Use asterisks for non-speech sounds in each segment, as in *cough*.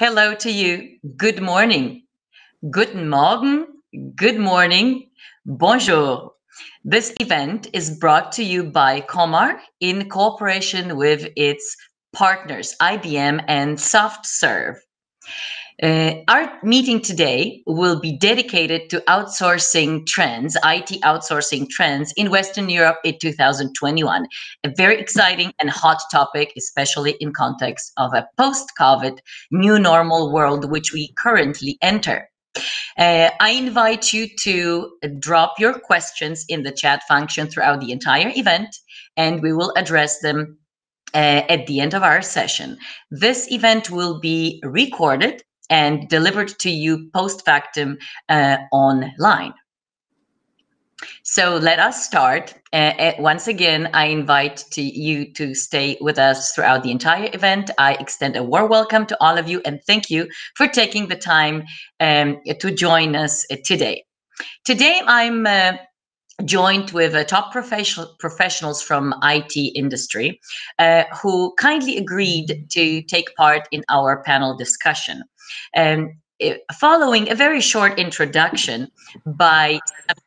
Hello to you. Good morning. Guten Morgen. Good morning. Bonjour. This event is brought to you by Comarch in cooperation with its partners, IBM and SoftServe. Uh, our meeting today will be dedicated to outsourcing trends, IT outsourcing trends in Western Europe in 2021. A very exciting and hot topic, especially in context of a post-COVID new normal world which we currently enter. Uh, I invite you to drop your questions in the chat function throughout the entire event, and we will address them uh, at the end of our session. This event will be recorded and delivered to you post factum uh, online. So let us start. Uh, once again, I invite to you to stay with us throughout the entire event. I extend a warm welcome to all of you and thank you for taking the time um, to join us uh, today. Today, I'm uh, joined with uh, top professional professionals from IT industry uh, who kindly agreed to take part in our panel discussion. Um, following a very short introduction by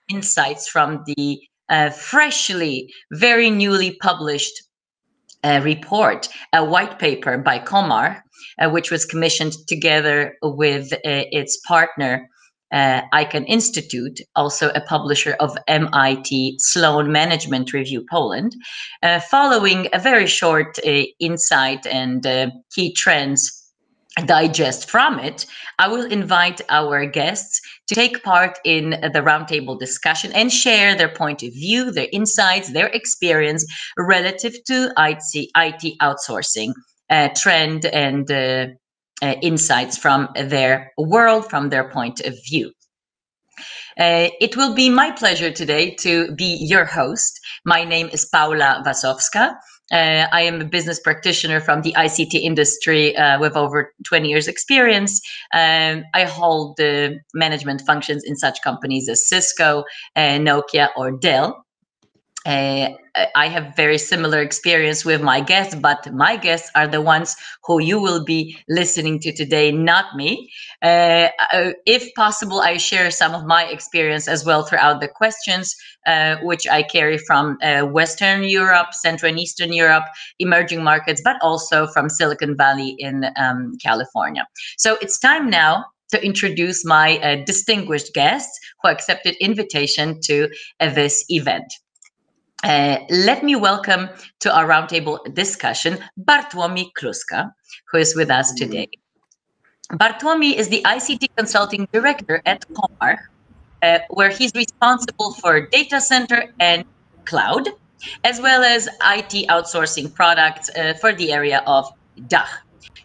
insights from the uh, freshly, very newly published uh, report, a white paper by Comarch, uh, which was commissioned together with uh, its partner, uh, ICAN Institute, also a publisher of MIT Sloan Management Review Poland, uh, following a very short insight and key trends digest from it, I will invite our guests to take part in the roundtable discussion and share their point of view, their insights, their experience relative to IT, IT outsourcing uh, trend and uh, uh, insights from their world, from their point of view. Uh, it will be my pleasure today to be your host. My name is Paula Wasowska. Uh, I am a business practitioner from the ICT industry uh, with over 20 years experience. Um, I hold the management functions in such companies as Cisco, uh, Nokia, or Dell. Uh, I have very similar experience with my guests, but my guests are the ones who you will be listening to today, not me. Uh, uh, if possible, I share some of my experience as well throughout the questions, uh, which I carry from uh, Western Europe, Central and Eastern Europe, emerging markets, but also from Silicon Valley in um, California. So it's time now to introduce my uh, distinguished guests who accepted invitation to this event. Uh, let me welcome to our roundtable discussion Bartłomiej Kluska, who is with us today. Bartłomiej is the ICT Consulting Director at Comarch, uh, where he's responsible for data center and cloud, as well as IT outsourcing products uh, for the area of DACH.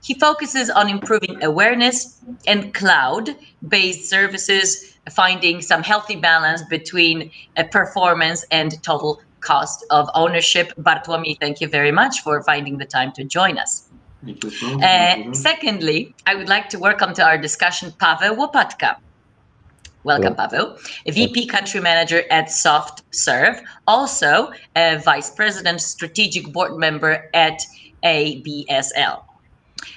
He focuses on improving awareness and cloud-based services, finding some healthy balance between uh, performance and total cost of ownership. Bartłomiej, thank you very much for finding the time to join us. Uh, secondly, I would like to welcome to our discussion Paweł Łopatka. Welcome, Hello. Paweł. VP Country Manager at SoftServe, also a Vice President Strategic Board Member at ABSL.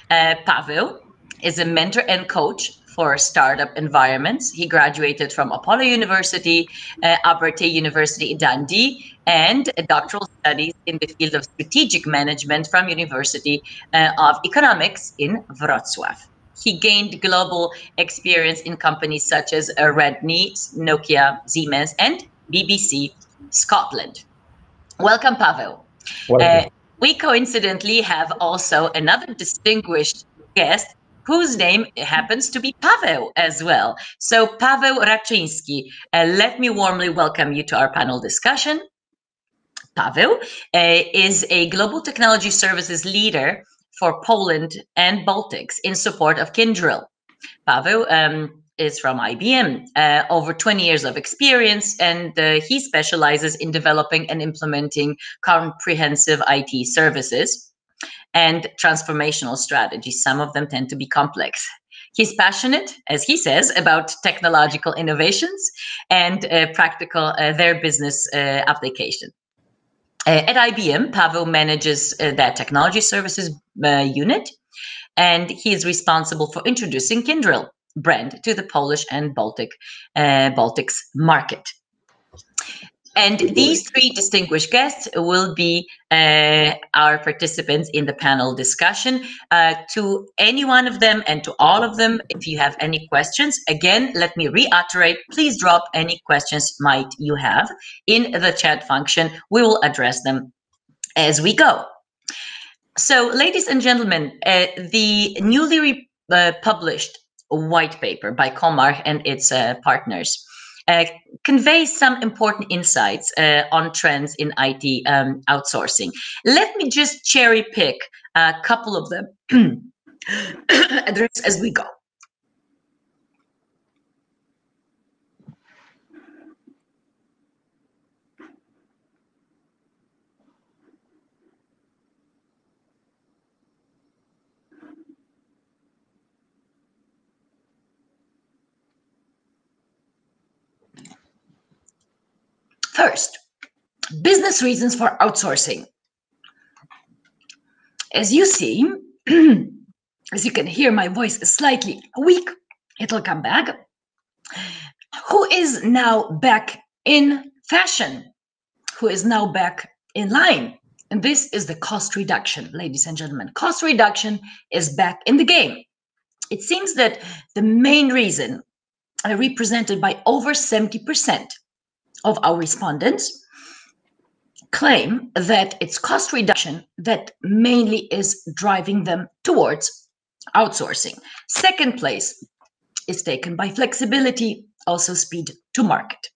Uh, Paweł is a mentor and coach for startup environments. He graduated from Apollo University, uh, Abertay University in Dundee, and doctoral studies in the field of strategic management from University uh, of Economics in Wrocław. He gained global experience in companies such as uh, Redknee, Nokia, Siemens, and BBC Scotland. Welcome, Pavel. Uh, we coincidentally have also another distinguished guest whose name happens to be Pavel as well. So, Pavel Raczyński, uh, let me warmly welcome you to our panel discussion. Pavel uh, is a global technology services leader for Poland and Baltics in support of Kyndryl. Pavel um, is from IBM, uh, over 20 years of experience, and uh, he specializes in developing and implementing comprehensive IT services and transformational strategies. Some of them tend to be complex. He's passionate, as he says, about technological innovations and uh, practical uh, their business uh, application. Uh, at IBM, Pavel manages uh, their technology services uh, unit. and he is responsible for introducing Kyndryl brand to the Polish and Baltic Baltics market. And these three distinguished guests will be uh, our participants in the panel discussion. Uh, to any one of them and to all of them, if you have any questions, again, let me reiterate, please drop any questions might you have in the chat function. We will address them as we go. So, ladies and gentlemen, uh, the newly uh, published white paper by Comarch and its uh, partners uh, conveys some important insights uh, on trends in IT um, outsourcing. Let me just cherry pick a couple of them *clears throat* as we go. First, business reasons for outsourcing. As you see, *clears throat* as you can hear, my voice is slightly weak. It'll come back. Who is now back in fashion? Who is now back in line? And this is the cost reduction, ladies and gentlemen. Cost reduction is back in the game. It seems that the main reason, uh, represented by over 70%, of our respondents claim that it's cost reduction that mainly is driving them towards outsourcing. Second place is taken by flexibility, also speed to market.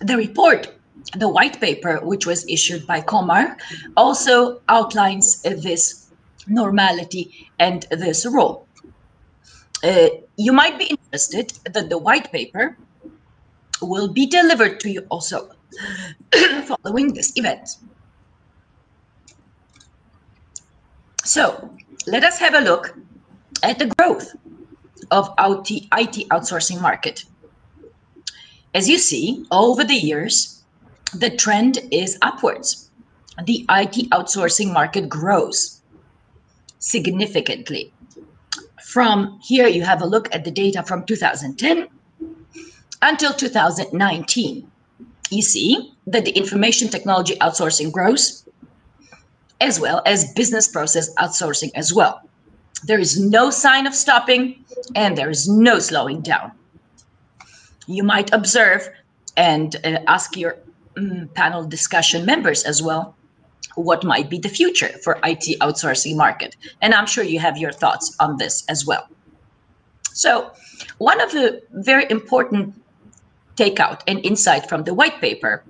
The report, the white paper, which was issued by Comarch, also outlines this normality and this role. Uh, you might be interested that the white paper will be delivered to you also *clears throat* following this event. So let us have a look at the growth of IT, outsourcing market. As you see, over the years, the trend is upwards. The IT outsourcing market grows significantly. From here, you have a look at the data from 2010 until 2019. You see that the information technology outsourcing grows as well as business process outsourcing as well. There is no sign of stopping and there is no slowing down. You might observe and uh, ask your um, panel discussion members as well what might be the future for IT outsourcing market. And I'm sure you have your thoughts on this as well. So one of the very important takeout and insight from the white paper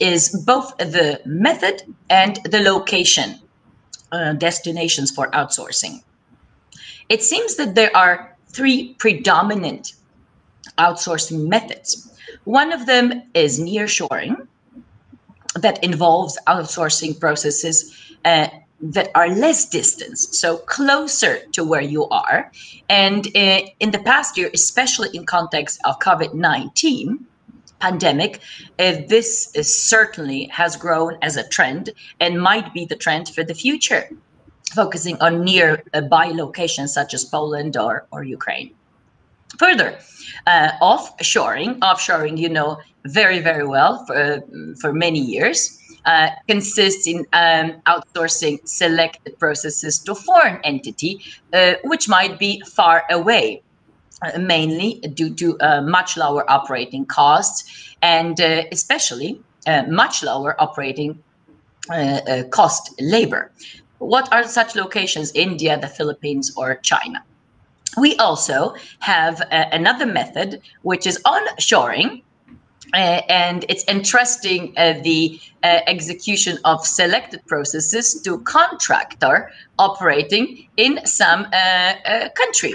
is both the method and the location uh, destinations for outsourcing. It seems that there are three predominant outsourcing methods. One of them is nearshoring, that involves outsourcing processes uh, that are less distance, so closer to where you are. And uh, in the past year, especially in context of COVID-19 pandemic, uh, this certainly has grown as a trend and might be the trend for the future, focusing on nearby locations such as Poland or, or Ukraine. Further, uh, offshoring, offshoring, you know very, very well for, for many years uh, consists in um, outsourcing selected processes to foreign entity, uh, which might be far away, uh, mainly due to uh, much lower operating costs and uh, especially much lower operating cost labor. What are such locations? India, the Philippines, or China? We also have another method, which is onshoring, uh, and it's entrusting uh, the uh, execution of selected processes to contractor operating in some uh, uh, country.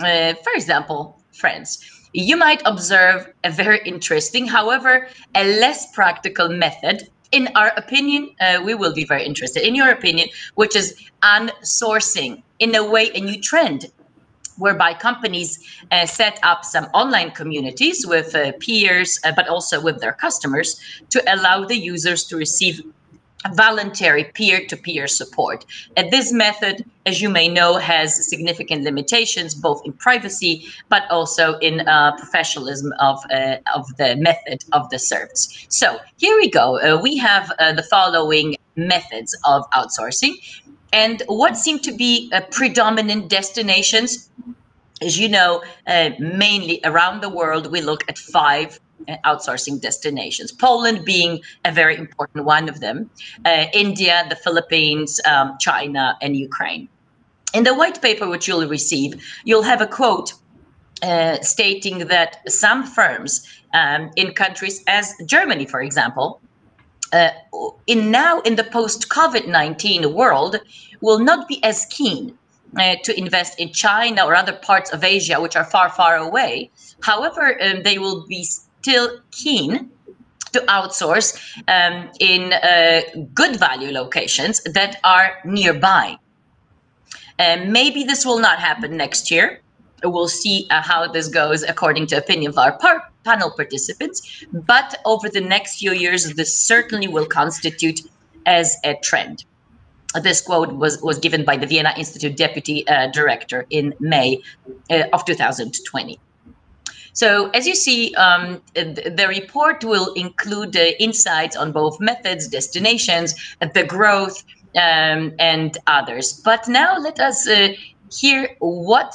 Uh, for example, France. You might observe a very interesting, however, a less practical method. In our opinion, we will be very interested. In your opinion, which is unsourcing, in a way, a new trend whereby companies uh, set up some online communities with uh, peers, uh, but also with their customers to allow the users to receive voluntary peer-to-peer support. And this method, as you may know, has significant limitations, both in privacy, but also in uh, professionalism of, uh, of the method of the service. So here we go. Uh, we have uh, the following methods of outsourcing. And what seem to be uh, predominant destinations as you know, uh, mainly around the world, we look at five outsourcing destinations, Poland being a very important one of them, uh, India, the Philippines, um, China, and Ukraine. In the white paper, which you'll receive, you'll have a quote uh, stating that some firms um, in countries as Germany, for example, uh, in now in the post COVID 19 world, will not be as keen uh, to invest in China or other parts of Asia, which are far, far away. However, um, they will be still keen to outsource um, in uh, good value locations that are nearby. And maybe this will not happen next year. We'll see uh, how this goes according to opinion of our par panel participants. But over the next few years, this certainly will constitute as a trend. This quote was, was given by the Vienna Institute Deputy uh, Director in May uh, of 2020. So as you see, um, the report will include uh, insights on both methods, destinations, the growth, um, and others. But now let us uh, hear what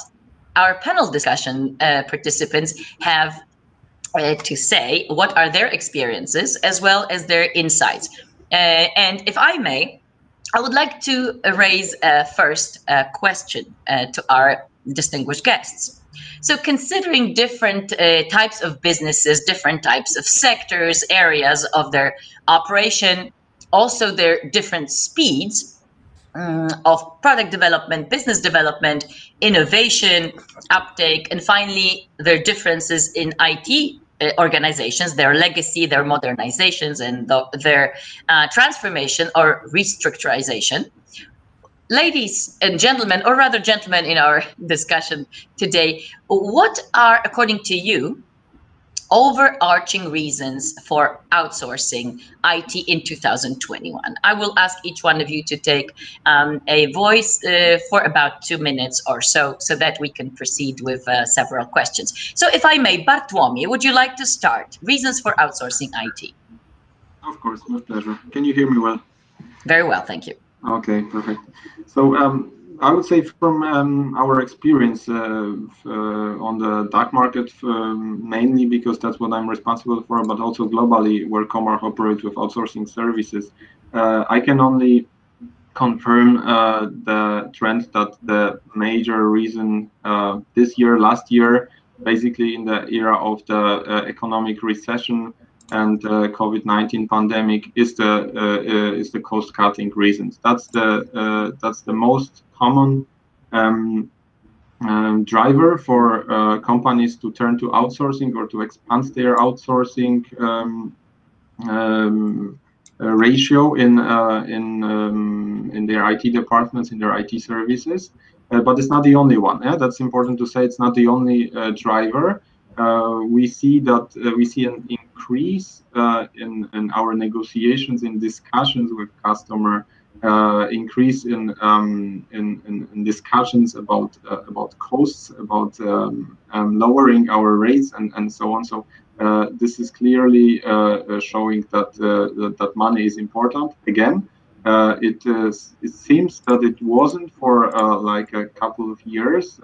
our panel discussion uh, participants have uh, to say, what are their experiences, as well as their insights. Uh, and if I may, I would like to raise a first uh, question to our distinguished guests. So considering different uh, types of businesses, different types of sectors, areas of their operation, also their different speeds um, of product development, business development, innovation, uptake, and finally their differences in IT uh, organizations, their legacy, their modernizations, and the, their uh, transformation or restructurization. Ladies and gentlemen, or rather gentlemen in our *laughs* discussion today, what are, according to you, overarching reasons for outsourcing IT in 2021? I will ask each one of you to take um, a voice uh, for about two minutes or so, so that we can proceed with uh, several questions. So if I may, Bartłomiej, would you like to start? Reasons for outsourcing IT. Of course, with pleasure. Can you hear me well? Very well, thank you. Okay, perfect. So um, I would say from um, our experience uh, uh, on the DACH market, um, mainly because that's what I'm responsible for, but also globally where Comarch operates with outsourcing services, uh, I can only confirm uh, the trend that the major reason this year, last year, basically in the era of the economic recession, and uh, COVID-19 pandemic is the uh, uh, is the cost-cutting reasons. That's the that's the most common um, um, driver for uh, companies to turn to outsourcing or to expand their outsourcing um, um uh, ratio in uh, in um, in their IT departments in their IT services. but it's not the only one. Yeah, that's important to say. It's not the only driver. we see that we see an increase uh, in, in our negotiations, in discussions with customer, uh, increase in, um, in, in, in, discussions about uh, about costs, about um, um, lowering our rates, and, and so on. So uh, this is clearly uh, uh, showing that, that, that money is important. Again, it it seems that it wasn't for like a couple of years.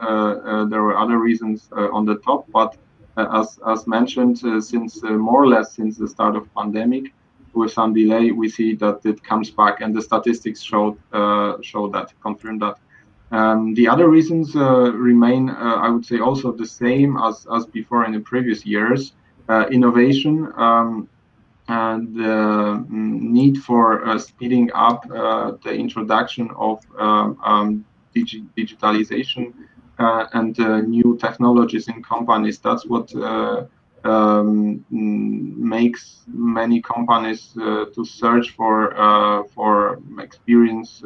there were other reasons on the top, but as, as mentioned, uh, since uh, more or less since the start of pandemic, with some delay, we see that it comes back, and the statistics show show that, confirm that. Um, the other reasons uh, remain, uh, I would say, also the same as, as before in the previous years. Uh, innovation um, and the mm, need for speeding up the introduction of um, um digi digitalization uh, and uh, new technologies in companies. That's what uh, um, makes many companies to search for for experienced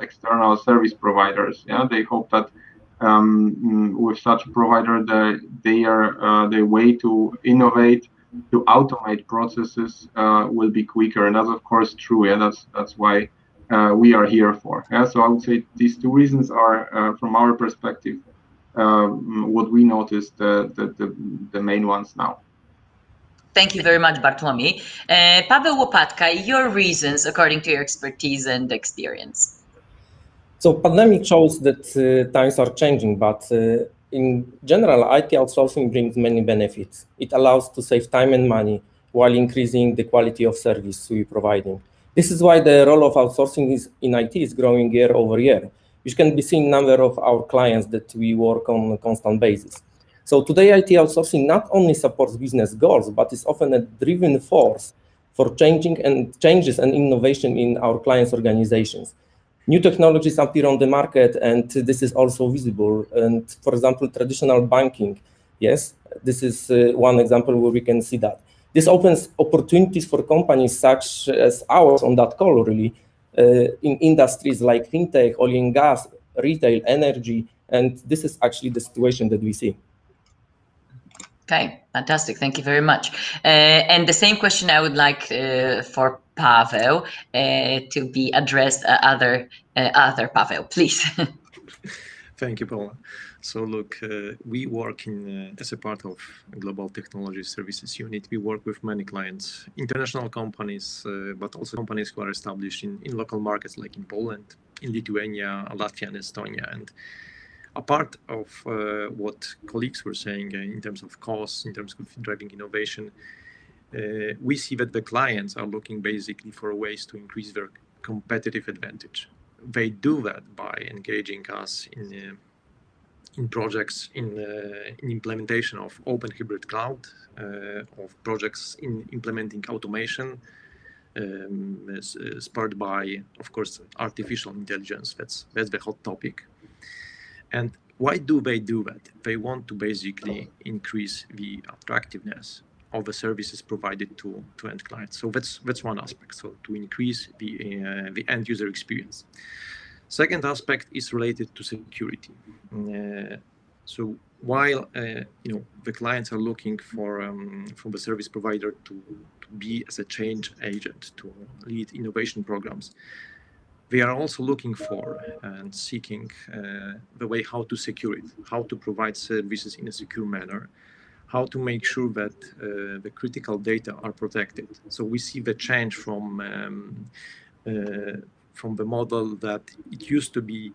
external service providers. Yeah, they hope that um, with such provider, they, they are the way to innovate to automate processes uh, will be quicker, and that's of course true. Yeah, that's that's why uh, we are here for. Yeah, so I would say these two reasons are, uh, from our perspective, um, what we noticed the, the, the the main ones now. Thank you very much, Bartłomiej. Uh, Paweł Łopatka, your reasons according to your expertise and experience. So pandemic shows that uh, times are changing, but uh, in general, IT outsourcing brings many benefits. It allows to save time and money while increasing the quality of service we're providing. This is why the role of outsourcing is, in IT is growing year over year, which can be seen number of our clients that we work on a constant basis. So today, IT outsourcing not only supports business goals, but is often a driven force for changing and changes and innovation in our clients' organizations. New technologies appear on the market and this is also visible. And for example traditional banking. Yes this is uh, one example where we can see that. This opens opportunities for companies such as ours on that call really in industries like fintech oil and gas retail energy and this is actually the situation that we see Okay, fantastic. Thank you very much. Uh, and the same question I would like uh, for Pavel uh, to be addressed uh, other uh, other Pavel, please. *laughs* Thank you, Paula. So look, uh, we work in as a part of Global Technology Services Unit. We work with many clients, international companies, but also companies who are established in, in local markets like in Poland, in Lithuania, Latvia, and Estonia. And a part of uh, what colleagues were saying uh, in terms of costs, in terms of driving innovation, uh, we see that the clients are looking basically for ways to increase their competitive advantage. They do that by engaging us in in projects in, uh, in implementation of open hybrid cloud, uh, of projects in implementing automation, um, spurred by, of course, artificial intelligence. That's that's the hot topic. And why do they do that? They want to basically increase the attractiveness of the services provided to, to end clients. So that's that's one aspect. So to increase the uh, the end user experience. Second aspect is related to security. Uh, so while uh, you know the clients are looking for um, from the service provider to, to be as a change agent to lead innovation programs, they are also looking for and seeking uh, the way how to secure it, how to provide services in a secure manner, how to make sure that uh, the critical data are protected. So we see the change from um, uh, from the model that it used to be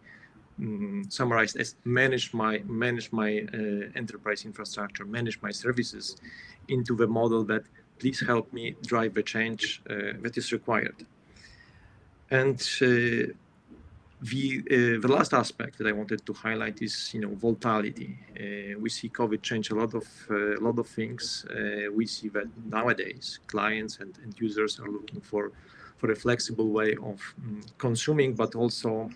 um, summarized as manage my manage my uh, enterprise infrastructure, manage my services, into the model that please help me drive the change uh, that is required. And uh, the uh, the last aspect that I wanted to highlight is you know volatility. Uh, we see COVID change a lot of a lot of things. we see that nowadays clients and, and users are looking for for a flexible way of um, consuming, but also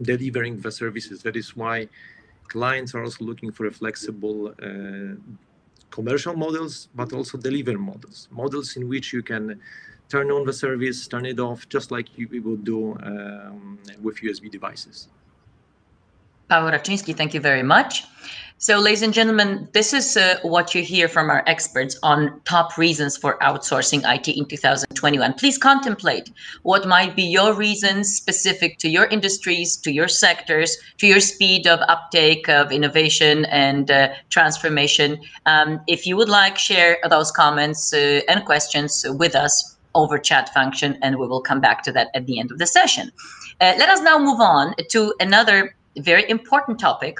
delivering the services. That is why clients are also looking for a flexible uh, commercial models, but also delivery models, models in which you can turn on the service, turn it off, just like you, we would do um, with USB devices. Paweł Raczyński, thank you very much. So, ladies and gentlemen, this is uh, what you hear from our experts on top reasons for outsourcing IT in 2021. Please contemplate what might be your reasons specific to your industries, to your sectors, to your speed of uptake of innovation and uh, transformation. Um, if you would like, share those comments uh, and questions with us over chat function, and we will come back to that at the end of the session. Uh, let us now move on to another very important topic,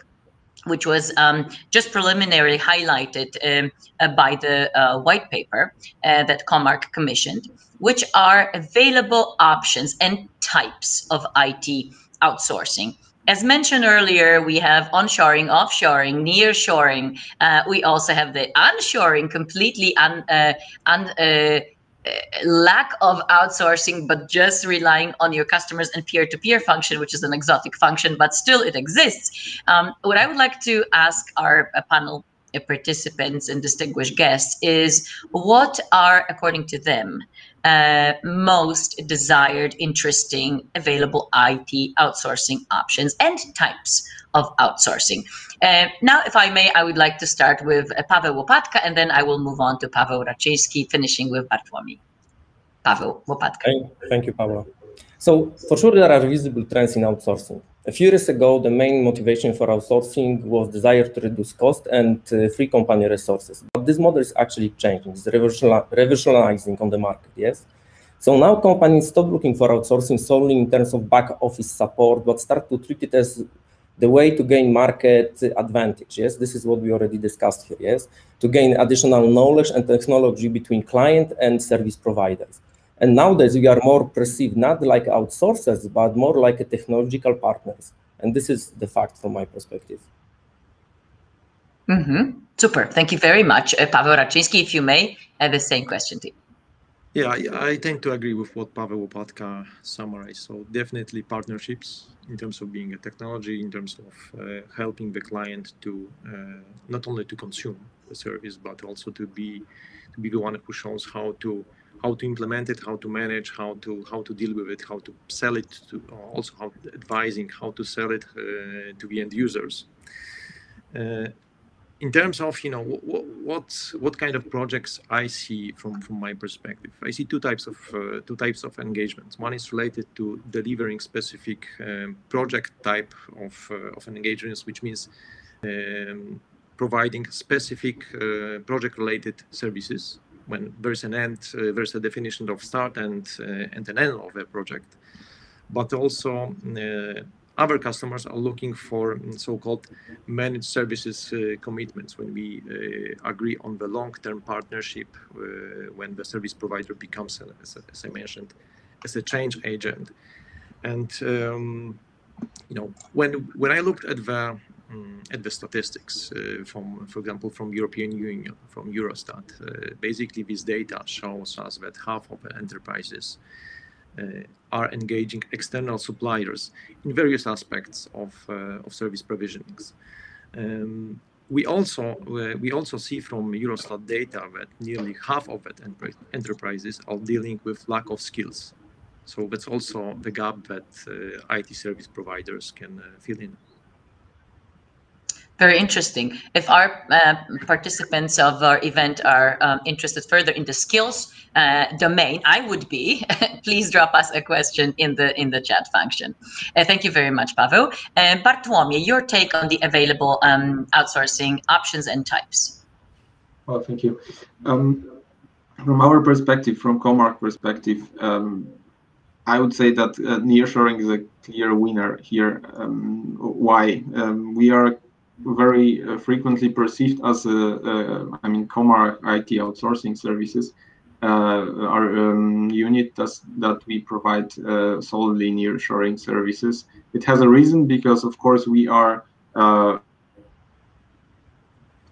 which was um, just preliminarily highlighted um, uh, by the uh, white paper uh, that Comarch commissioned, which are available options and types of IT outsourcing. As mentioned earlier, we have onshoring, offshoring, nearshoring. Uh, we also have the unshoring, completely un, uh, un, uh, lack of outsourcing, but just relying on your customers and peer-to-peer function, which is an exotic function, but still it exists. Um, what I would like to ask our uh, panel participants and distinguished guests is what are, according to them, uh, most desired, interesting, available IT outsourcing options and types of outsourcing. Uh, now, if I may, I would like to start with uh, Paweł Łopatka, and then I will move on to Paweł Raczyński, finishing with Bartłomiej. Paweł Łopatka. Thank you, Paweł. So for sure, there are visible trends in outsourcing. A few years ago, the main motivation for outsourcing was desire to reduce cost and uh, free company resources. But this model is actually changing, it's revolutionizing on the market, yes? So now companies stop looking for outsourcing solely in terms of back office support, but start to treat it as the way to gain market advantage. Yes, this is what we already discussed here. Yes, to gain additional knowledge and technology between client and service providers. And nowadays we are more perceived not like outsourcers, but more like a technological partners. And this is the fact from my perspective. Mm -hmm. Super. Thank you very much. Uh, Paweł Raczyński, if you may, have the same question to you. Yeah, I, I, tend to agree with what Paweł Łopatka summarized. So definitely partnerships in terms of being a technology, in terms of uh, helping the client to uh, not only to consume the service, but also to be to be the one who shows how to how to implement it, how to manage, how to how to deal with it, how to sell it, to also how advising how to sell it uh, to the end users. Uh, in terms of you know what, what what kind of projects I see from from my perspective, I see two types of uh, two types of engagements. One is related to delivering specific um, project type of uh, of engagements, which means um, providing specific uh, project related services when there's an end, uh, there's a definition of start and uh, and an end of a project, but also uh, other customers are looking for so-called managed services uh, commitments when we uh, agree on the long-term partnership uh, when the service provider becomes, as, as, I mentioned, as a change agent. And um, you know, when when I looked at the um, at the statistics uh, from, for example, from European Union, from Eurostat, uh, basically this data shows us that half of enterprises uh, are engaging external suppliers in various aspects of, uh, of service provisionings. Um, we also uh, we also see from Eurostat data that nearly half of it enterprises are dealing with lack of skills. So that's also the gap that uh, IT service providers can uh, fill in. Very interesting. If our uh, participants of our event are um, interested further in the skills uh, domain, I would be. *laughs* Please drop us a question in the in the chat function. Uh, thank you very much, Paweł. Uh, Bartłomiej, your take on the available um, outsourcing options and types. Well, thank you. Um, from our perspective, from Comarch perspective, um, I would say that uh, nearshoring is a clear winner here. Um, why? Um, we are very uh, frequently perceived as a, a I mean, Comarch IT outsourcing services uh, our um, unit does, that we provide uh, solely nearshoring services. It has a reason because, of course, we are uh,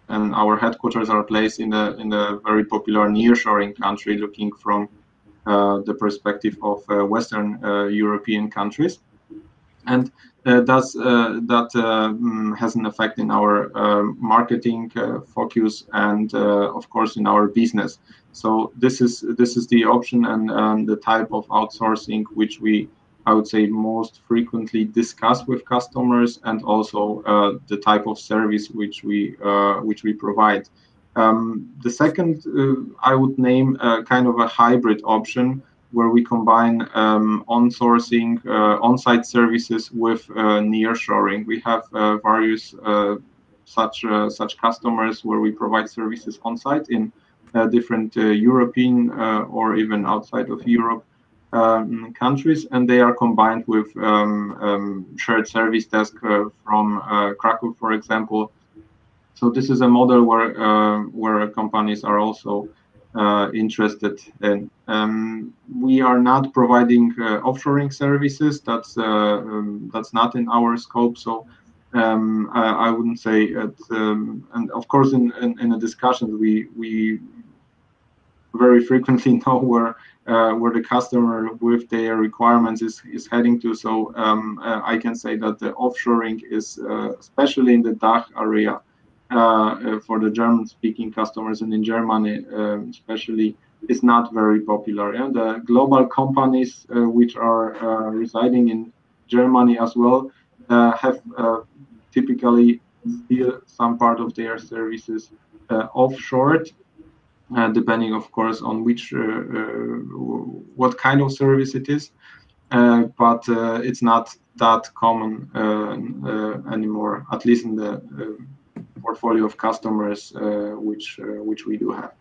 and our headquarters are placed in a in a very popular nearshoring country, looking from uh, the perspective of uh, Western uh, European countries, and uh, does uh, that um, has an effect in our marketing focus and of course in our business so this is this is the option and, and the type of outsourcing which we I would say most frequently discuss with customers and also uh, the type of service which we uh, which we provide. Um, the second uh, I would name kind of a hybrid option where we combine um, on-sourcing, uh, on-site services with uh, nearshoring. We have uh, various uh, such uh, such customers where we provide services on-site in uh, different European or even outside of Europe um, countries, and they are combined with um, um, shared service desk from Krakow, for example. So this is a model where where companies are also uh, interested in. Um, we are not providing uh, offshoring services. That's uh, um, that's not in our scope. So um, I, I, wouldn't say it. Um, and of course, in, in, in a discussion, we we very frequently *laughs* know where uh, where the customer with their requirements is, is heading to. So um, uh, I can say that the offshoring is, uh, especially in the DACH area, Uh, uh, for the German-speaking customers and in Germany, um, especially is not very popular. And the global companies uh, which are residing in Germany as well have typically still some part of their services offshore uh, depending, of course, on which uh, uh, what kind of service it is. but it's not that common anymore, at least in the portfolio of customers which which we do have.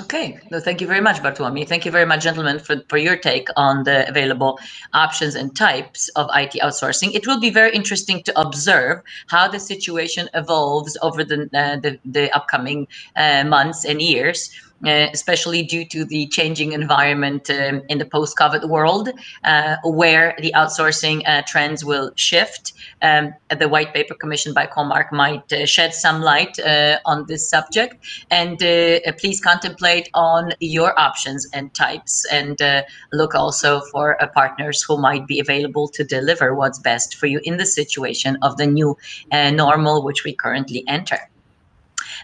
Okay, no, thank you very much, Bartłomiej. Thank you very much, gentlemen, for, for your take on the available options and types of IT outsourcing. It will be very interesting to observe how the situation evolves over the, uh, the, the, upcoming uh, months and years uh, especially due to the changing environment um, in the post-COVID world, uh, where the outsourcing uh, trends will shift. Um, the white paper commissioned by Comarch might uh, shed some light uh, on this subject. And please contemplate on your options and types and look also for partners who might be available to deliver what's best for you in the situation of the new normal which we currently enter.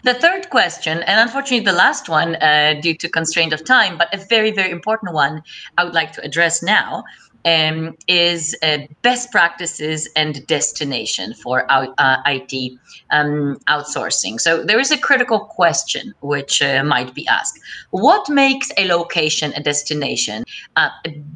The third question, and unfortunately the last one uh, due to constraint of time, but a very, very important one I would like to address now, um, is uh, best practices and destination for out, uh, IT um, outsourcing. So there is a critical question which uh, might be asked. What makes a location, a destination, uh,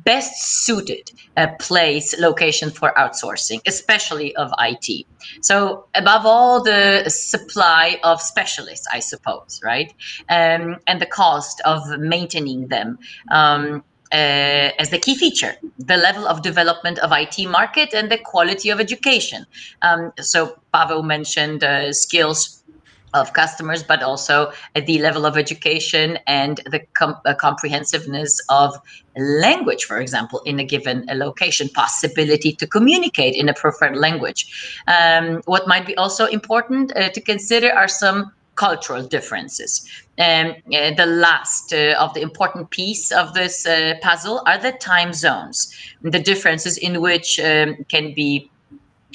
best suited a place, location for outsourcing, especially of IT? So above all, the supply of specialists, I suppose, right? Um, and the cost of maintaining them. Uh, as the key feature, the level of development of IT market and the quality of education. Um, so Pavel mentioned uh, skills of customers, but also at the level of education and the com uh, comprehensiveness of language, for example, in a given uh, location, possibility to communicate in a preferred language. Um, what might be also important uh, to consider are some cultural differences. Um, uh, the last uh, of the important piece of this uh, puzzle are the time zones, the differences in which um, can be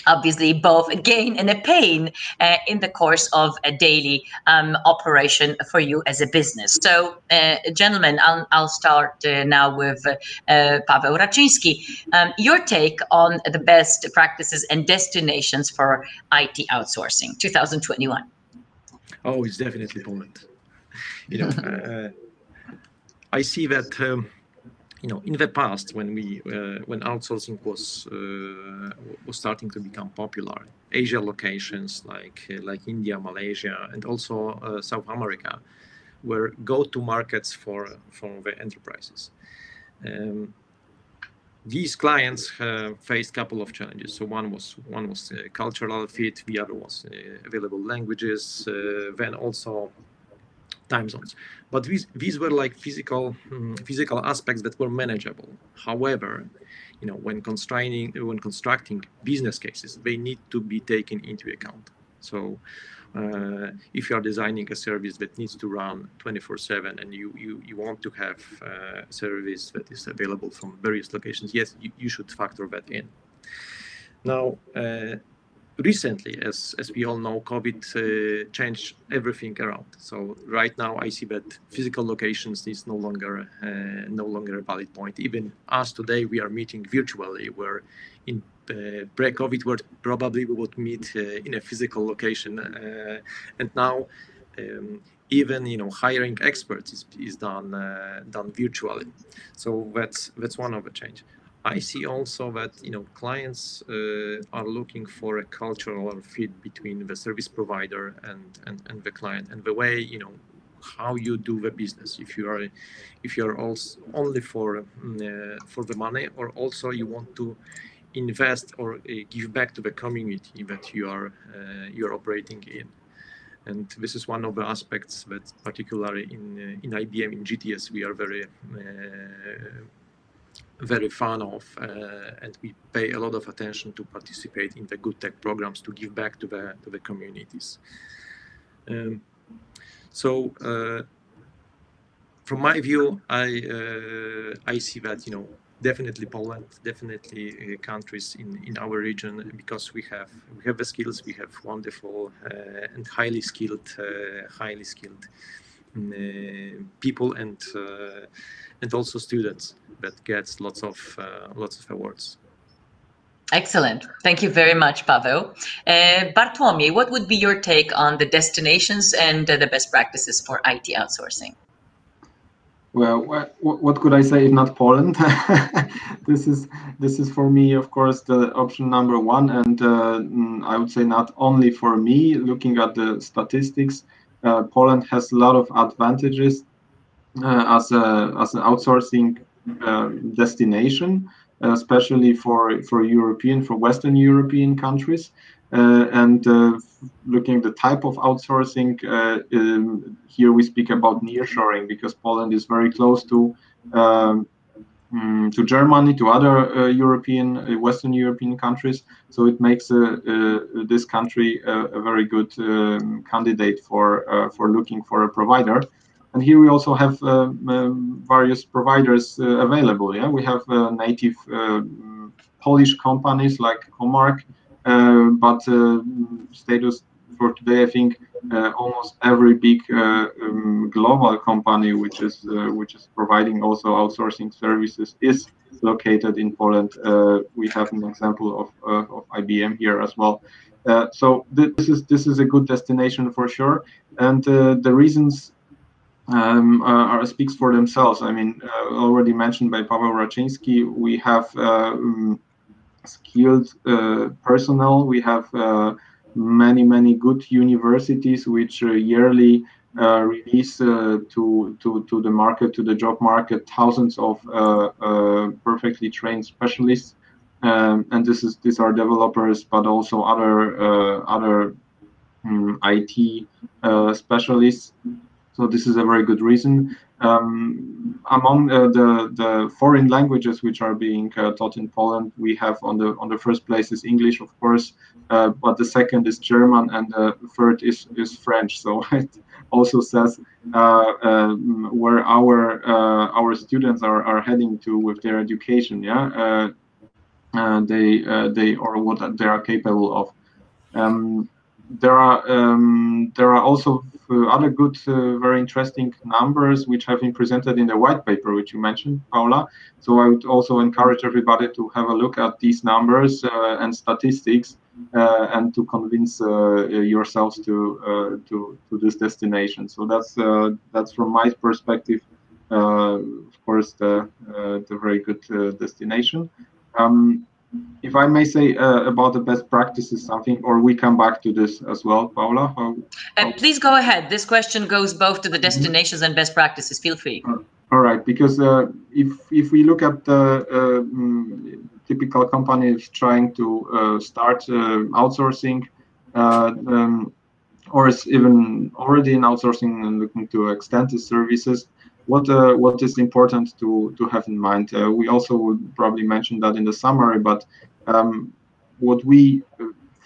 obviously both a gain and a pain uh, in the course of a daily um, operation for you as a business. So, uh, gentlemen, I'll, I'll start uh, now with Paweł Raczyński. Um, your take on the best practices and destinations for IT outsourcing 2021. Oh, it's definitely Poland. You know, uh, I see that um, you know in the past when we uh, when outsourcing was uh, was starting to become popular, Asia locations like uh, like India, Malaysia, and also uh, South America were go-to markets for for the enterprises. Um, these clients uh, faced a couple of challenges. So one was one was uh, cultural fit, the other was uh, available languages, uh, then also time zones. But these these were like physical um, physical aspects that were manageable. However, you know when constraining when constructing business cases, they need to be taken into account. So uh, if you are designing a service that needs to run 24/7 and you you, you want to have uh, a service that is available from various locations, yes, you, you should factor that in. Now, uh, recently, as as we all know, COVID uh, changed everything around. So right now, I see that physical locations is no longer uh, no longer a valid point. Even us today, we are meeting virtually, where in pre-COVID world, probably we would meet uh, in a physical location, uh, and now um, even you know hiring experts is, is done done virtually. So that's that's one of the change. I see also that you know clients uh, are looking for a cultural fit between the service provider and, and, and the client and the way you know how you do the business if you are if you are also only for mm, uh, for the money or also you want to invest or uh, give back to the community that you are uh, you're operating in. And this is one of the aspects that, particularly in uh, in IBM in GTS, we are very very fan of, uh, and we pay a lot of attention to participate in the good tech programs to give back to the to the communities. Um, so, uh, from my view, I uh, I see that you know definitely Poland, definitely uh, countries in, in our region because we have we have the skills, we have wonderful uh, and highly skilled, uh, highly skilled people and and also students that gets lots of lots of awards. Excellent. Thank you very much, Pavel. Uh, Bartłomiej, what would be your take on the destinations and uh, the best practices for IT outsourcing? Well, what, could I say if not Poland? *laughs* this is this is for me, of course, the option number one, and uh, mm, I would say not only for me. Looking at the statistics, uh, Poland has a lot of advantages uh, as a as an outsourcing uh, destination especially for for European, for Western European countries. Uh, and uh, looking at the type of outsourcing, uh, um, here we speak about nearshoring because Poland is very close to um, um, to Germany, to other uh, European, uh, Western European countries. So it makes uh, this country a very good um, candidate for for looking for a provider. And here we also have um, various providers available. Yeah, we have native Polish companies like Comarch, but status for today, I think uh, almost every big uh, um, global company which is uh, which is providing also outsourcing services is located in Poland. we have an example of, of IBM here as well. so this is this is a good destination for sure, and the reasons um, uh, speaks for themselves. I mean, uh, already mentioned by Paweł Raczyński, we have uh, um, skilled uh, personnel. We have uh, many, many good universities which uh, yearly release to, to, to the market, to the job market, thousands of perfectly trained specialists. Um, and this is these are developers, but also other other um, IT specialists so this is a very good reason. Um, among uh, the the foreign languages which are being uh, taught in Poland, we have on the on the first place is English, of course, uh, but the second is German, and the third is is French. So *laughs* it also says uh, um, where our uh, our students are are heading to with their education. Yeah, uh, they they or what they are capable of. Um, there are um, there are also uh, other good, uh, very interesting numbers which have been presented in the white paper which you mentioned, Paula. So I would also encourage everybody to have a look at these numbers uh, and statistics and to convince yourselves to to to this destination. So that's that's from my perspective, of course, the the very good destination. Um, if I may say uh, about the best practices something, or we come back to this as well, Paula? How, how... Uh, please go ahead. This question goes both to the destinations and best practices. Feel free. Uh, all right, because uh, if if we look at the um, typical companies trying to uh, start outsourcing, um, or is even already in outsourcing and looking to extend the services, what uh, what is important to to have in mind. Uh, we also would probably mention that in the summary, but um, what we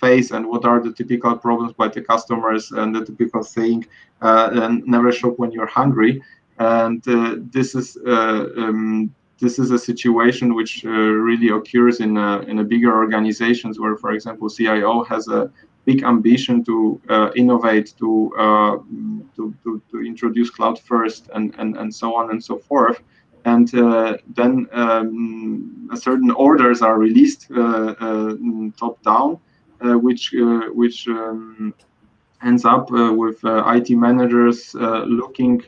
face and what are the typical problems by the customers and the typical saying, uh, never shop when you're hungry. And uh, this is uh, um, this is a situation which uh, really occurs in in a bigger organizations where, for example, CIO has a big ambition to uh, innovate, to, uh, to, to, to introduce cloud first, and, and, and so on and so forth. And uh, then um, certain orders are released uh, uh, top down, uh, which which um, ends up with IT managers looking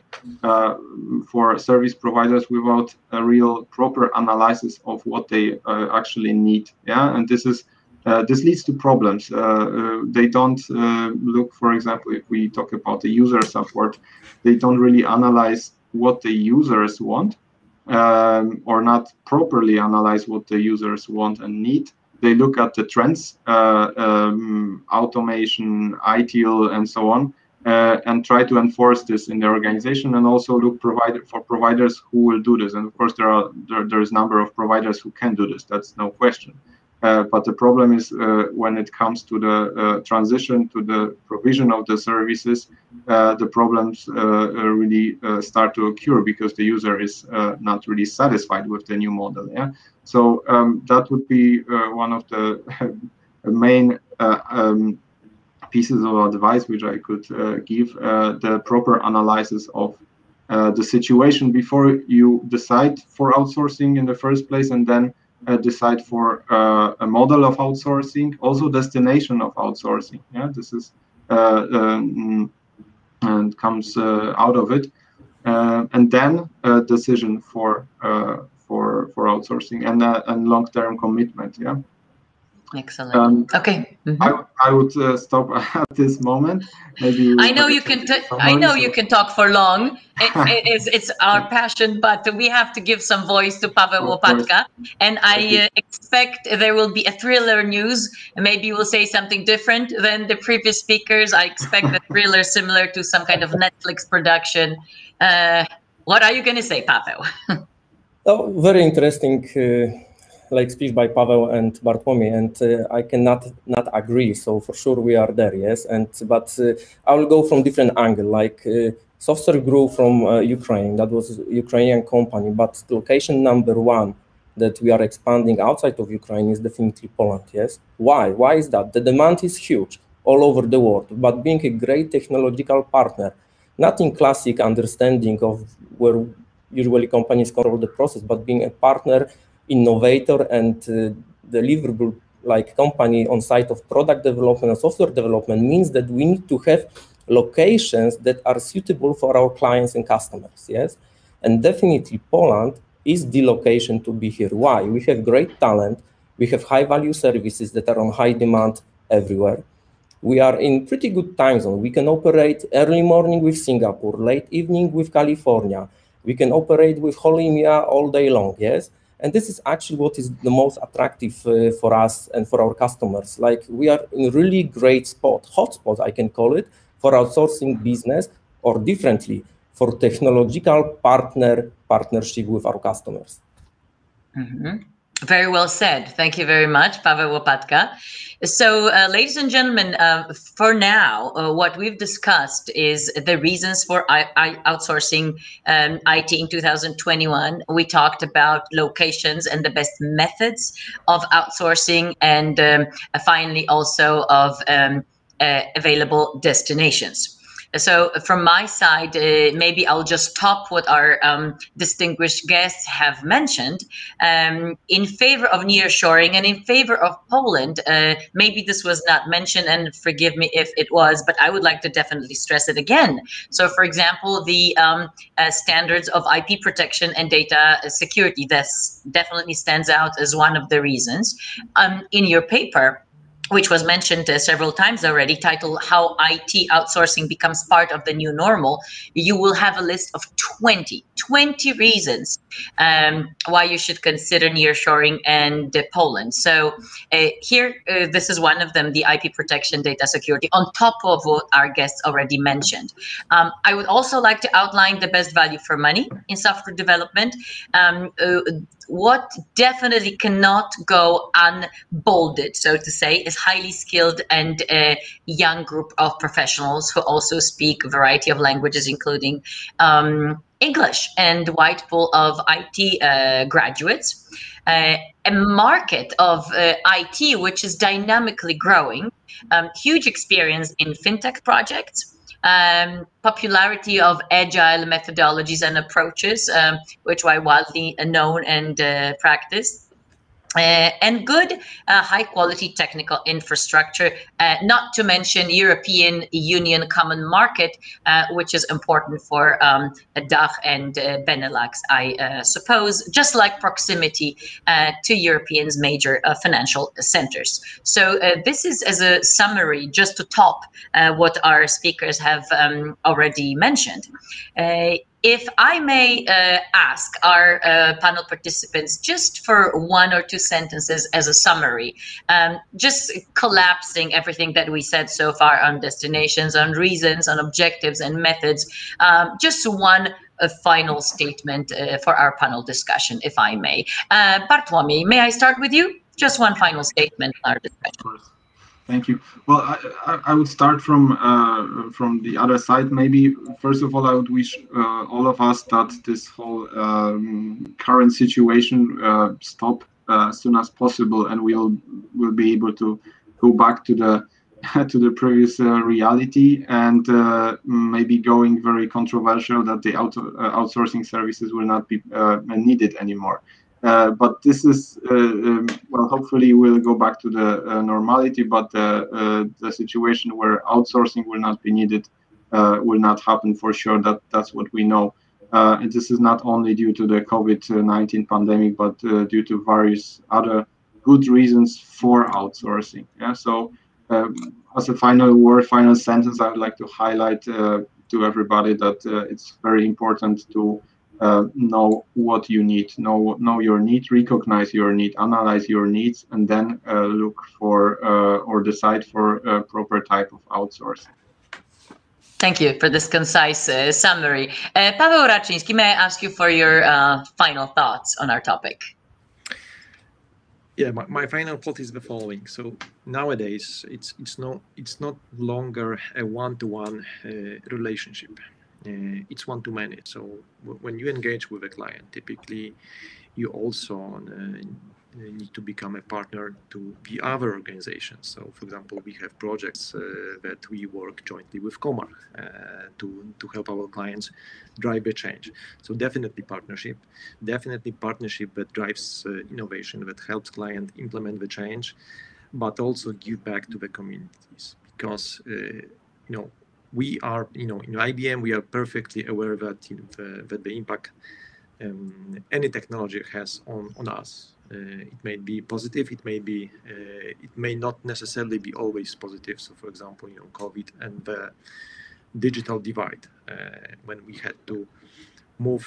for service providers without a real proper analysis of what they actually need. Yeah, and this is this leads to problems. Uh, uh, they don't look, for example, if we talk about the user support, they don't really analyze what the users want um, or not properly analyze what the users want and need. They look at the trends, uh, um, automation, ITIL, and so on, uh, and try to enforce this in the organization, and also look provider for providers who will do this. And of course, there are there, there is number of providers who can do this. That's no question. Uh, but the problem is uh, when it comes to the uh, transition to the provision of the services, the problems really start to occur because the user is not really satisfied with the new model. Yeah. So um, that would be one of the *laughs* main um, pieces of advice which I could give: the proper analysis of uh, the situation before you decide for outsourcing in the first place and then uh, Uh, decide for uh, a model of outsourcing also destination of outsourcing yeah? This is uh, um, and comes uh, out of it. And then a decision for for for outsourcing and and long-term commitment yeah Excellent. Um, okay. Mm-hmm. I, I would uh, stop *laughs* at this moment. Maybe I know you can. T- I know so. you can talk for long. *laughs* It, it is. It's our passion, but we have to give some voice to Paweł Łopatka, and I uh, expect there will be a thriller news. Maybe we'll say something different than the previous speakers. I expect a thriller *laughs* similar to some kind of Netflix production. Uh, what are you going to say, Paweł? oh, very interesting uh, like speech by Pavel and Bartłomiej, and uh, I cannot not agree. So for sure we are there, yes. And but uh, I will go from different angle. Like uh, SoftServe grew from Ukraine. That was Ukrainian company, but location number one that we are expanding outside of Ukraine is definitely Poland. Yes. Why? Why is that? The demand is huge all over the world. But being a great technological partner, not in classic understanding of where usually companies control the process, but being a partner innovator and uh, deliverable like company on site of product development and software development means that we need to have locations that are suitable for our clients and customers yes? And definitely poland is the location to be here. Why? We have great talent. We have high value services that are on high demand everywhere. We are in pretty good time zone. We can operate early morning with singapore late evening with california. We can operate with whole EMEA all day long yes and this is actually what is the most attractive uh, for us and for our customers. Like we are in a really great spot, hotspot, I can call it, for outsourcing business or differently for technological partner partnership with our customers. Mm-hmm. Very well said. Thank you very much, Paweł Łopatka. So, uh, ladies and gentlemen, uh, for now, uh, what we've discussed is the reasons for I- I outsourcing um, IT in 2021. We talked about locations and the best methods of outsourcing, and um, finally, also of um, uh, available destinations. So from my side, uh, maybe I'll just top what our um, distinguished guests have mentioned um, in favor of nearshoring and in favor of Poland. Uh, maybe this was not mentioned, and forgive me if it was, but I would like to definitely stress it again. So, for example, the um, uh, standards of IP protection and data security. This definitely stands out as one of the reasons. Um, in your paper, which was mentioned uh, several times already, titled How IT Outsourcing Becomes Part of the New Normal, you will have a list of 20, 20 reasons um, why you should consider nearshoring and uh, Poland. So uh, here, uh, this is one of them, the IP protection data security, on top of what our guests already mentioned. Um, I would also like to outline the best value for money in software development. Um, uh, what definitely cannot go unbolded, so to say, is highly skilled and a young group of professionals who also speak a variety of languages, including um, English and wide pool of IT uh, graduates. Uh, a market of uh, IT which is dynamically growing, um, huge experience in fintech projects, um, popularity of agile methodologies and approaches, um, which are widely known and uh, practiced. Uh, and good uh, high quality technical infrastructure, uh, not to mention European Union common market, uh, which is important for um, DACH and uh, Benelux, I uh, suppose, just like proximity to Europeans' major financial centers. So this is as a summary, just to top what our speakers have um, already mentioned if I may uh, ask our uh, panel participants just for one or two sentences as a summary, um, just collapsing everything that we said so far on destinations, on reasons, on objectives and methods, um, just one a final statement uh, for our panel discussion, if I may. Uh, Bartłomiej, may I start with you? Just one final statement in our discussion. Thank you. Well, I, I, would start from uh, from the other side. Maybe first of all, I would wish uh, all of us that this whole um, current situation uh, stop uh, as soon as possible, and we'll will be able to go back to the *laughs* to the previous uh, reality and uh, maybe going very controversial that the outsourcing services will not be needed anymore. Uh, but this is um, well, hopefully we'll go back to the normality. But the situation where outsourcing will not be needed will not happen for sure. That that's what we know. and this is not only due to the COVID-19 pandemic, but due to various other good reasons for outsourcing. Yeah, so um, as a final word, final sentence, I would like to highlight uh, to everybody that uh, it's very important to uh, know what you need, know know your need, recognize your need, analyze your needs, and then uh, look for uh, or decide for a proper type of outsourcing. Thank you for this concise uh, summary. Paweł Raczyński, may I ask you for your final thoughts on our topic? yeah my, my final thought is the following so nowadays it's it's not it's not longer a one-to-one uh, uh, it's one-to-many so when you engage with a client typically you also uh, need to become a partner to the other organizations. So, for example, we have projects uh, that we work jointly with Comarch uh, to, to help our clients drive a change. So, definitely partnership, definitely partnership that drives uh, innovation, that helps client implement the change, but also give back to the communities because, uh, you know, we are, you know, in IBM, we are perfectly aware that, you know, the, that the impact um, any technology has on, on us uh, it may be positive, it may be, uh, it may not necessarily be always positive. So, for example, you know, COVID and the digital divide, uh, when we had to move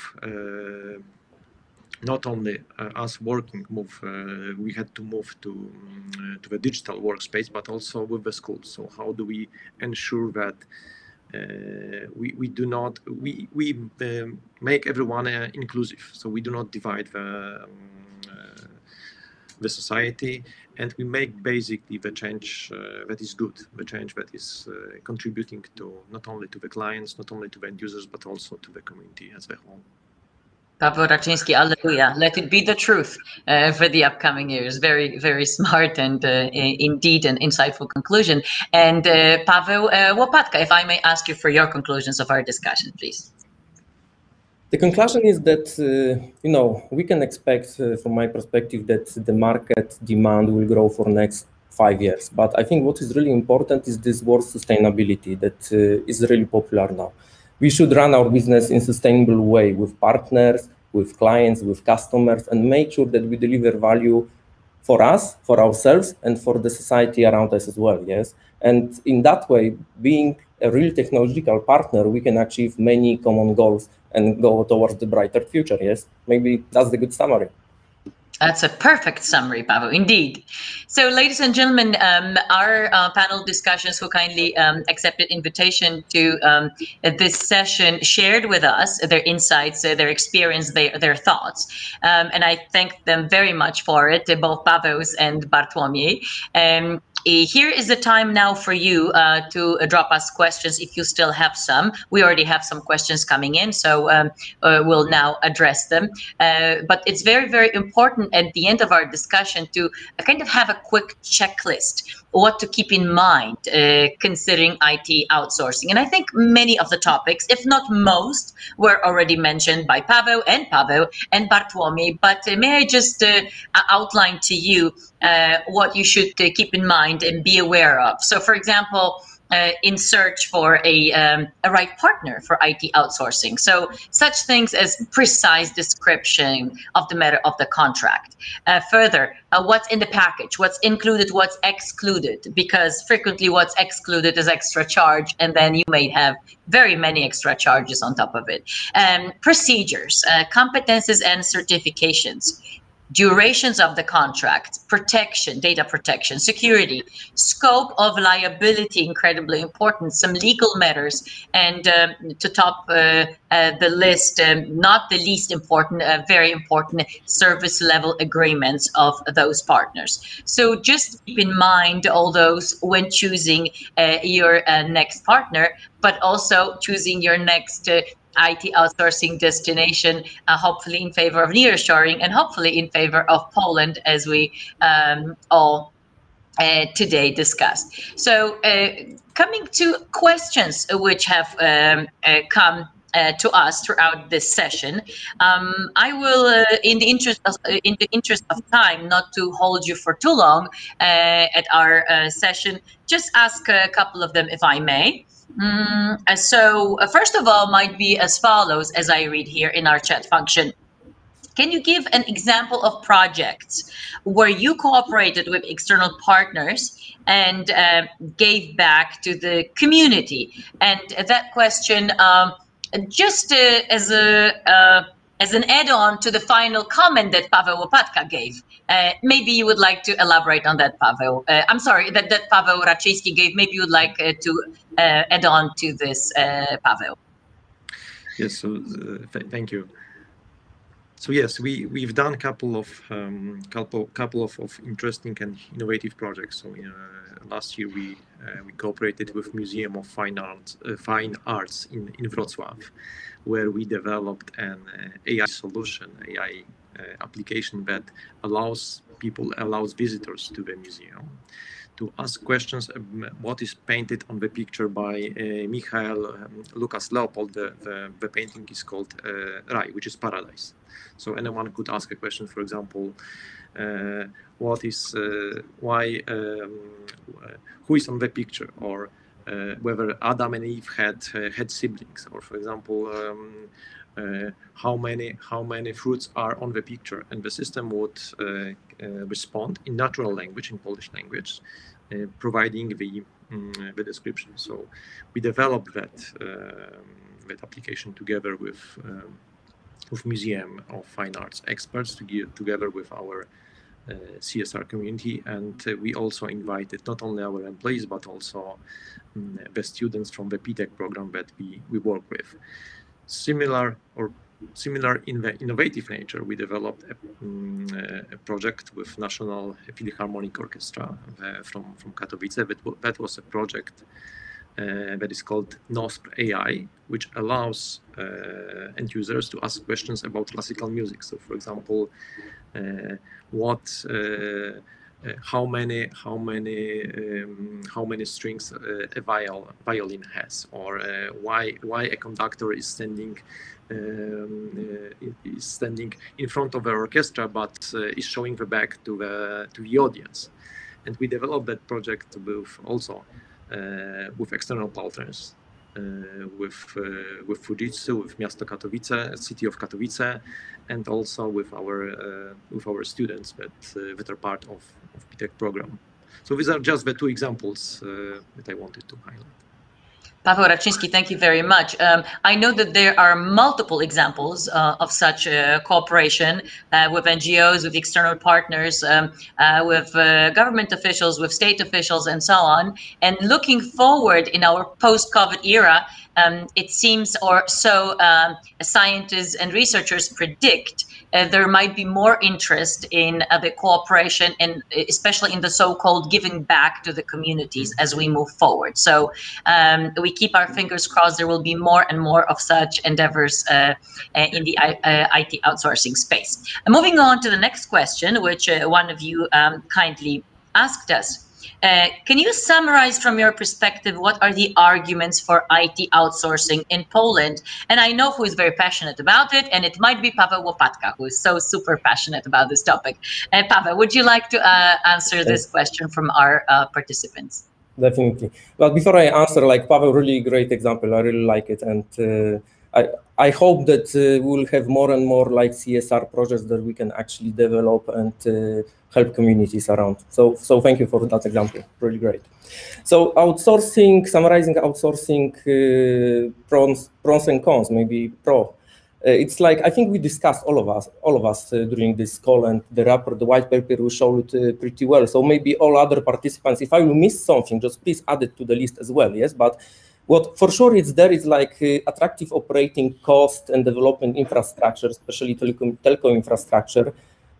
not only uh, us working move uh, we had to move to to the digital workspace but also with the schools so how do we ensure that uh, we, we do not we we um, make everyone inclusive so we do not divide the um, the society and we make basically the change uh, that is good, the change that is uh, contributing to not only to the clients, not only to the end users, but also to the community as a whole. Paweł Raczyński, Alleluia. Let it be the truth uh, for the upcoming years. Very, very smart and uh, indeed an insightful conclusion. And uh, Paweł uh, Łopatka, if I may ask you for your conclusions of our discussion, please. The conclusion is that uh, you know we can expect, uh, from my perspective, that the market demand will grow for next five years. But I think what is really important is this word sustainability that uh, is really popular now. We should run our business in sustainable way with partners, with clients, with customers, and make sure that we deliver value for us, for ourselves, and for the society around us as well. Yes, and in that way, being a real technological partner, we can achieve many common goals and go towards the brighter future. Yes, maybe that's the good summary. That's a perfect summary, Paweł, indeed. So, ladies and gentlemen, um, our uh, panel discussions who kindly um, accepted invitation to um, this session shared with us their insights, uh, their experience, their, their thoughts. Um, and I thank them very much for it, both Paweł's and Bartłomiej. Um, here is the time now for you uh, to uh, drop us questions if you still have some. We already have some questions coming in, so um, uh, we'll now address them. Uh, but it's very, very important at the end of our discussion to kind of have a quick checklist what to keep in mind uh, considering IT outsourcing. And I think many of the topics, if not most, were already mentioned by Paweł and Paweł and Bartłomiej. But uh, may I just uh, outline to you what you should keep in mind and be aware of? So, for example, uh, in search for a, um, a right partner for IT outsourcing. So such things as precise description of the matter of the contract. Uh, further, uh, what's in the package, what's included, what's excluded, because frequently what's excluded is extra charge, and then you may have very many extra charges on top of it. Um, procedures, uh, competences and certifications durations of the contract, protection, data protection, security, scope of liability, incredibly important, some legal matters, and uh, to top uh, uh, the list, um, not the least important, uh, very important service level agreements of those partners. So just keep in mind all those when choosing uh, your uh, next partner, but also choosing your next IT outsourcing destination, uh, hopefully in favor of nearshoring and hopefully in favor of Poland as we um, all uh, today discussed. So, uh, coming to questions which have um, uh, come uh, to us throughout this session. Um, I will, uh, in the interest of, uh, in the interest of time, not to hold you for too long at our session, just ask a couple of them if I may. Mm, so, first of all, might be as follows, as I read here in our chat function. Can you give an example of projects where you cooperated with external partners and uh, gave back to the community? And that question, um, just uh, as a uh, as an add-on to the final comment that Pavel Łopatka gave, uh, maybe you would like to elaborate on that, Pavel. Uh, I'm sorry, that, that Paweł Raczyński gave. Maybe you would like uh, to uh, add on to this, Pavel. Yes, so th thank you. So yes, we we've done a couple of um, couple couple of, of interesting and innovative projects. So last year we uh, we cooperated with Museum of Fine Arts, uh, Fine Arts in, in Wrocław, where we developed an uh, AI solution, AI application that allows people, allows visitors to the museum to ask questions um, what is painted on the picture by uh, Michael um, Lucas Leopold. The, the, the, painting is called uh, Raj, which is paradise. So anyone could ask a question, for example, uh, what is uh, why um, uh, who is on the picture or whether Adam and Eve had had siblings or for example um, uh, how many how many fruits are on the picture and the system would uh, uh, respond in natural language in polish language providing the um, the description. So we developed that um, that application together with um, with museum of fine arts experts to together with our uh, CSR community. And uh, we also invited not only our employees, but also um, the students from the P-TECH program that we, we work with. Similar or similar in the innovative nature, we developed a, um, a project with National Philharmonic Orchestra uh, from, from Katowice. That, that was a project that is called NOSP AI, which allows uh, end users to ask questions about classical music. So, for example, uh, what uh, how many how many um, how many strings uh, a viol, violin has or uh, why why a conductor is standing um, is standing in front of the orchestra but is showing the back to the to the audience and we developed that project with also uh, with external partners, uh, with uh, with Fujitsu, with Miasto Katowice, City of Katowice, and also with our with our students that that are part of of P-TECH program. So these are just the two examples that I wanted to highlight. Paweł Raczyński, thank you very much. Um, I know that there are multiple examples uh, of such uh, cooperation uh, with NGOs, with external partners, um, uh, with uh, government officials, with state officials, and so on. And looking forward in our post-COVID era, um, it seems, or so um, scientists and researchers predict, uh, there might be more interest in uh, the cooperation and especially in the so-called giving back to the communities as we move forward. So um, we keep our fingers crossed there will be more and more of such endeavors uh, uh in the IT uh, outsourcing space. moving on to the next question, which uh, one of you um, kindly asked us. Uh, can you summarize from your perspective what are the arguments for IT outsourcing in Poland? And I know who is very passionate about it, and it might be Paweł Łopatka, who is so super passionate about this topic. Uh, Paweł, would you like to uh, answer this question from our uh, participants? Definitely. Well, before I answer, like Paweł, really great example. I really like it, and uh, I I hope that uh, we'll have more and more like CSR projects that we can actually develop and help communities around. So, so thank you for that example. Really great. So outsourcing, summarizing outsourcing uh, pros, pros and cons, maybe pro. Uh, it's like I think we discussed all of us, all of us uh, during this call, and the report, the white paper, will show it uh, pretty well. So maybe all other participants, if I will miss something, just please add it to the list as well. Yes, but what for sure is there is like uh, attractive operating cost and development infrastructure, especially telecom, telco infrastructure,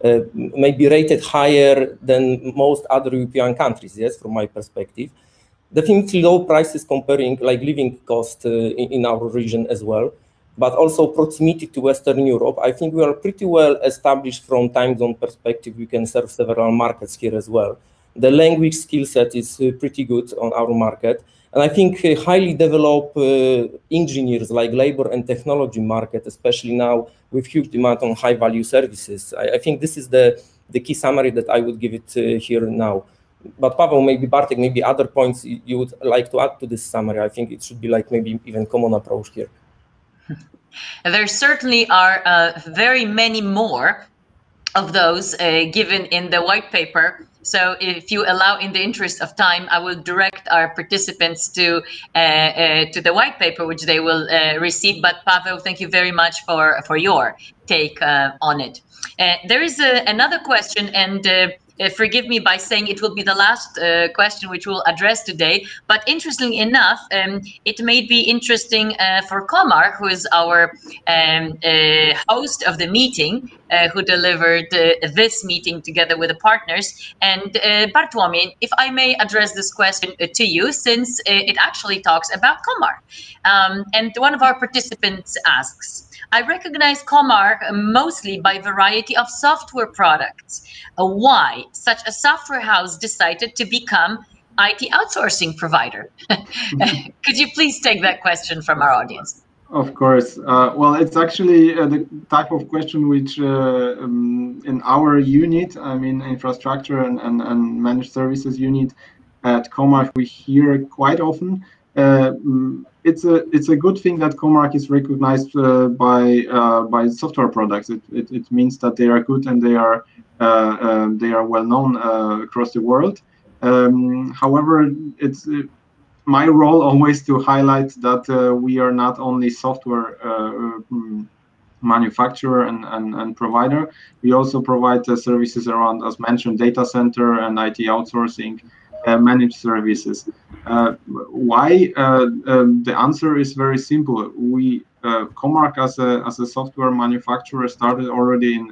uh, maybe rated higher than most other European countries, yes, from my perspective. Definitely low prices comparing like living cost uh, in, in, our region as well, but also proximity to Western Europe. I think we are pretty well established from time zone perspective. We can serve several markets here as well. The language skill set is uh, pretty good on our market. And I think uh, highly developed uh, engineers like labor and technology market, especially now with huge demand on high value services. I, I think this is the, the key summary that I would give it uh, here now. But Pavel, maybe Bartek, maybe other points you would like to add to this summary. I think it should be like maybe even common approach here. *laughs* There certainly are uh, very many more of those uh, given in the white paper. So if you allow, in the interest of time, I will direct our participants to uh, uh, to the white paper, which they will uh, receive. But Pavel, thank you very much for for your take uh, on it. Uh, there is a, another question, and uh, forgive me by saying it will be the last uh, question which we'll address today. But interestingly enough, um, it may be interesting uh, for Comarch, who is our um, uh, host of the meeting, uh, who delivered uh, this meeting together with the partners. And Bartłomiej, if I may address this question to you, since it actually talks about Comarch. Um, and one of our participants asks, I recognize Comarch mostly by variety of software products. Why such a software house decided to become IT outsourcing provider? *laughs* Could you please take that question from our audience? Of course. Uh, well, it's actually uh, the type of question which, uh, um, in our unit, I mean, infrastructure and, and, and managed services unit at Comarch, we hear quite often. Uh, mm, it's a it's a good thing that Comarch is recognized uh, by uh, by software products. It, it, it means that they are good and they are um, they are well known across the world. Um, however, it's my role *laughs* always to highlight that uh, we are not only software uh, mm, manufacturer and, and, and, provider, we also provide uh, services around, as mentioned, data center and IT outsourcing, uh, managed services. Uh, why? Uh, um, the answer is very simple. We Comarch as a as a software manufacturer started already in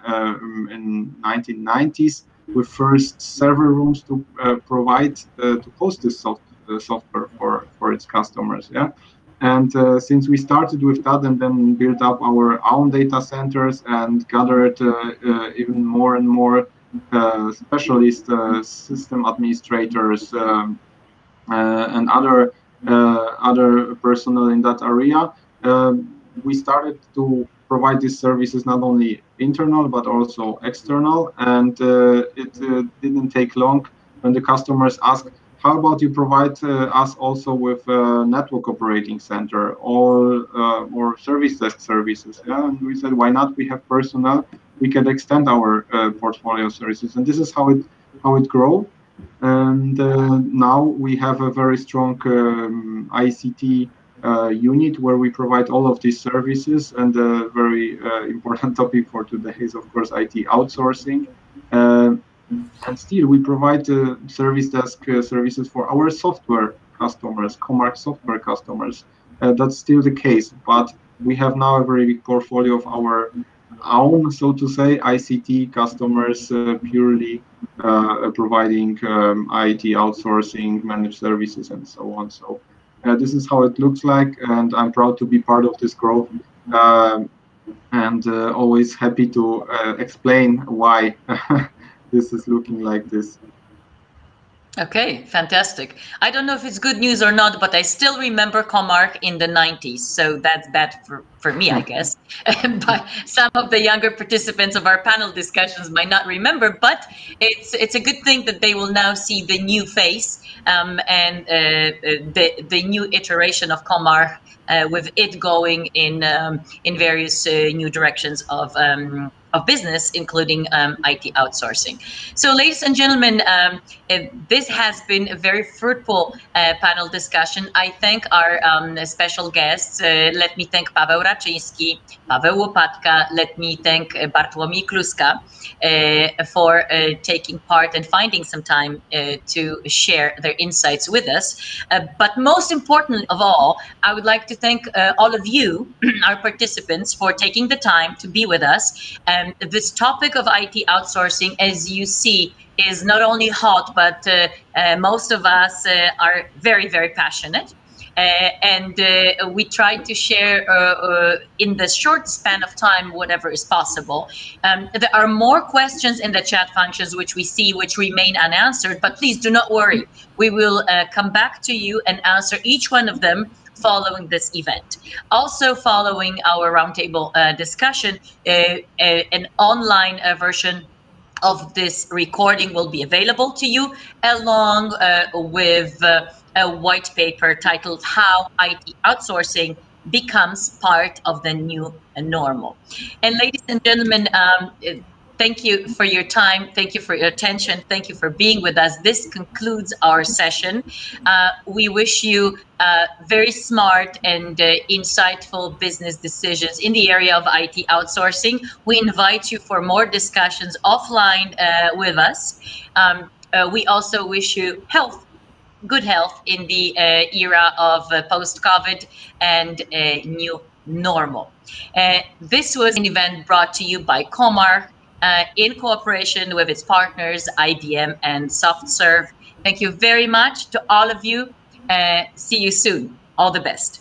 in 1990s with first server rooms to provide to host this soft, software for for its customers. Yeah. And uh, since we started with that and then built up our own data centers and gathered uh, uh, even more and more uh, specialist uh, system administrators um, uh, and other other personnel in that area, we started to provide these services not only internal but also external. And it didn't take long when the customers asked, how about you provide uh, us also with a network operating center or uh, or service desk services? Yeah, and we said, why not? We have personnel we can extend our uh, portfolio services. And this is how it how it grow. And uh, now we have a very strong um, ICT uh, unit where we provide all of these services. And a very uh, important *laughs* topic for today is, of course, IT outsourcing. Uh, and still, we provide uh, service desk services for our software customers, Comarch software customers. that's still the case, but we have now a very big portfolio of our own, so to say, ICT customers uh, purely uh, providing um, IT outsourcing, managed services, and so on. So uh, this is how it looks like, and I'm proud to be part of this growth. Um, and always happy to explain why *laughs* this is looking like this. Okay, fantastic. I don't know if it's good news or not, but I still remember Comarch in the 90s. So that's bad for, for me, I guess. *laughs* but some of the younger participants of our panel discussions might not remember, but it's it's a good thing that they will now see the new face um, and uh, the, the new iteration of Comarch uh, with it going in, um, in various uh, new directions of um, of business, including um, IT outsourcing. So, ladies and gentlemen, um, this has been a very fruitful uh, panel discussion. I thank our um, special guests. Uh, let me thank Paweł Raczyński, Paweł Łopatka. Let me thank uh, Bartłomiej Kluska uh, for uh, taking part and finding some time uh, to share their insights with us. but most important of all, I would like to thank all of you, *clears throat* our participants, for taking the time to be with us. Um, this topic of IT outsourcing, as you see, is not only hot, but uh, uh, most of us uh, are very, very passionate. and we try to share in the short span of time whatever is possible. Um, there are more questions in the chat functions which we see which remain unanswered, but please do not worry. We will come back to you and answer each one of them following this event. Also following our roundtable uh, discussion, uh, uh, an online uh, version of this recording will be available to you along uh, with uh, a white paper titled How IT Outsourcing Becomes Part of the New Normal. And ladies and gentlemen, um, Thank you for your time. Thank you for your attention. Thank you for being with us. This concludes our session. Uh, we wish you uh, very smart and uh, insightful business decisions in the area of IT outsourcing. We invite you for more discussions offline uh, with us. Um, uh, we also wish you health good health in the uh, era of uh, post-COVID and uh, new normal. Uh, this was an event brought to you by Comarch, uh, in cooperation with its partners, IBM and SoftServe. Thank you very much to all of you. Uh, see you soon. All the best.